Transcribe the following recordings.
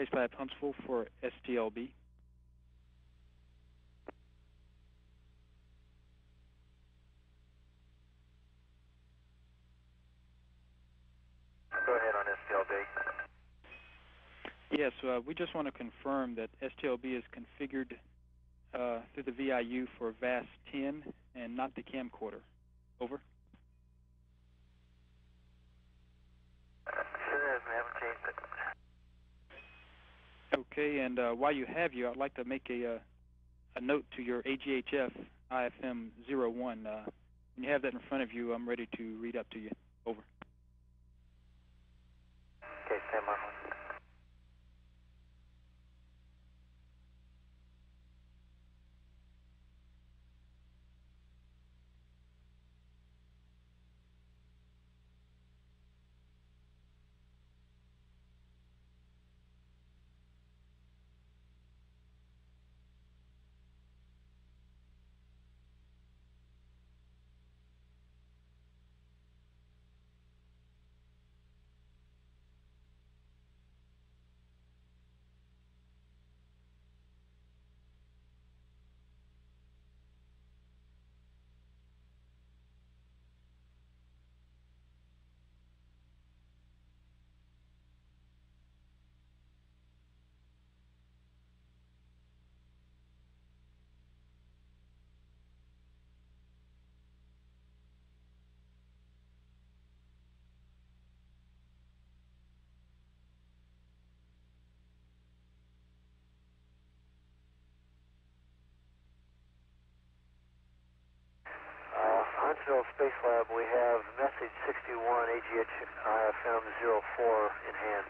Spacelab Huntsville for STLB. Go ahead on STLB. Yes, uh, we just want to confirm that STLB is configured uh, through the VIU for VAS 10 and not the camcorder. Over. Sure is, we haven't changed it. Okay, and uh, while you have you, I'd like to make a, uh, a note to your AGHF IFM 01. Uh, when you have that in front of you, I'm ready to read up to you. Over. Okay, stand by. Uh, Huntsville Space Lab, we have message 61 AGH IFM 04 in hand.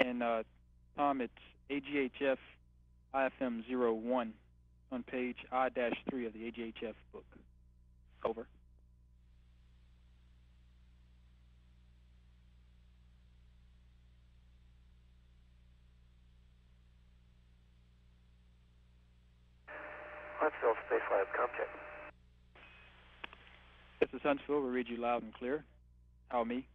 And uh, Tom, it's AGHF IFM 01 on page I-3 of the AGHF book. Over. Huntsville Space Lab, com check. This is Huntsville. We read you loud and clear. How me?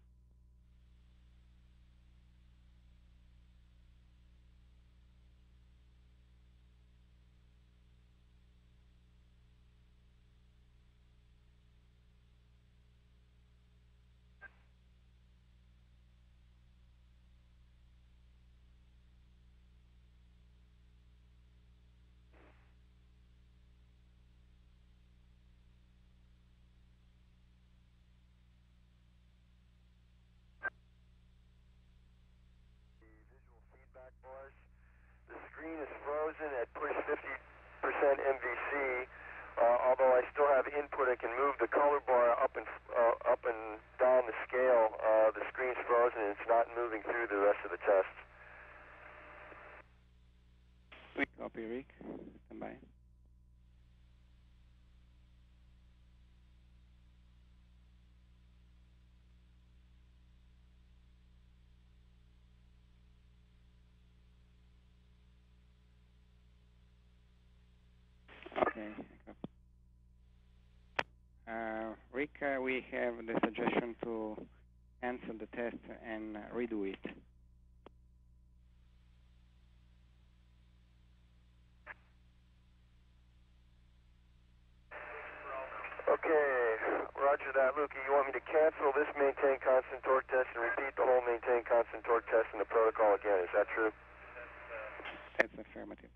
Screen is frozen at push 50% MVC. Uh, although I still have input, I can move the color bar up and uh, up and down the scale. Uh, the screen's frozen and it's not moving through the rest of the test. Copy, Rick. Stand by. Okay. copy. Uh, Rick, uh, we have the suggestion to cancel the test and uh, redo it. Okay, roger that, Lukey. You want me to cancel this maintain constant torque test and repeat the whole maintain constant torque test in the protocol again? Is that true? That's affirmative.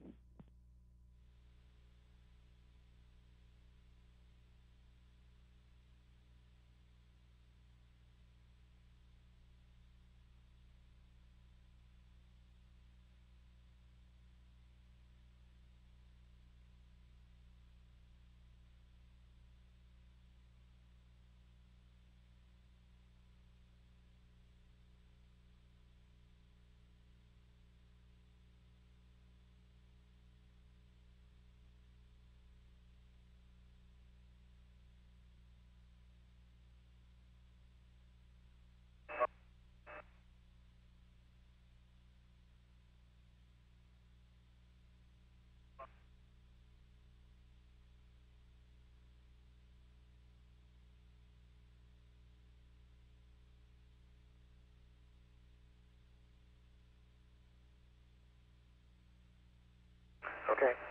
Okay.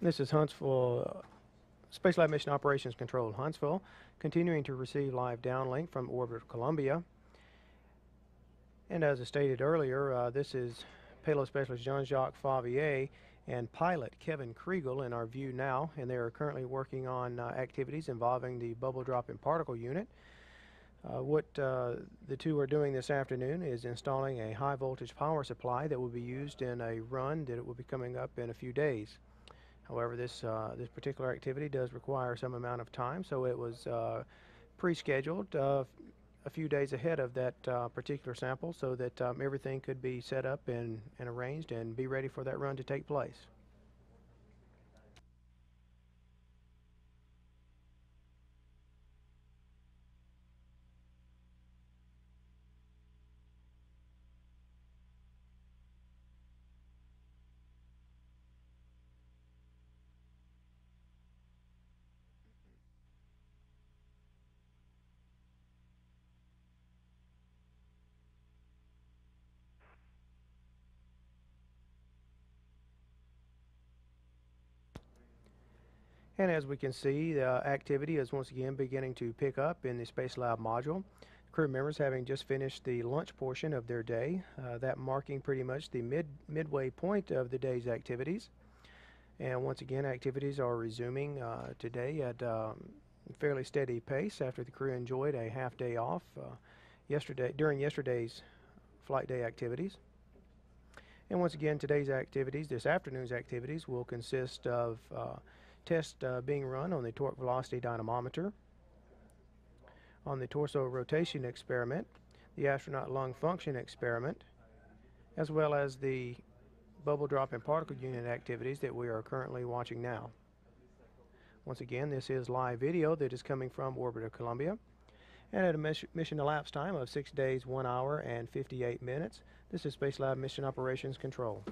This is Huntsville uh, Space Lab Mission Operations Control, Huntsville, continuing to receive live downlink from orbit Columbia. And as I stated earlier, uh, this is payload specialist Jean-Jacques Favier and pilot Kevin Kregel in our view now, and they are currently working on uh, activities involving the bubble drop and particle unit. Uh, what uh, the two are doing this afternoon is installing a high voltage power supply that will be used in a run that will be coming up in a few days. However, this uh, this particular activity does require some amount of time, so it was uh, pre-scheduled uh, a few days ahead of that uh, particular sample so that um, everything could be set up and, and arranged and be ready for that run to take place. And as we can see, the activity is once again beginning to pick up in the Space Lab module. Crew members having just finished the lunch portion of their day, uh, that marking pretty much the mid midway point of the day's activities. And once again, activities are resuming uh, today at um, fairly steady pace after the crew enjoyed a half day off uh, yesterday during yesterday's flight day activities. And once again, today's activities, this afternoon's activities, will consist of tests uh, being run on the torque velocity dynamometer, on the torso rotation experiment, the astronaut lung function experiment, as well as the bubble drop and particle unit activities that we are currently watching now. Once again, this is live video that is coming from Orbit of Columbia. And at a mission elapsed time of 6 days, 1 hour, and 58 minutes, this is Space Lab Mission Operations Control.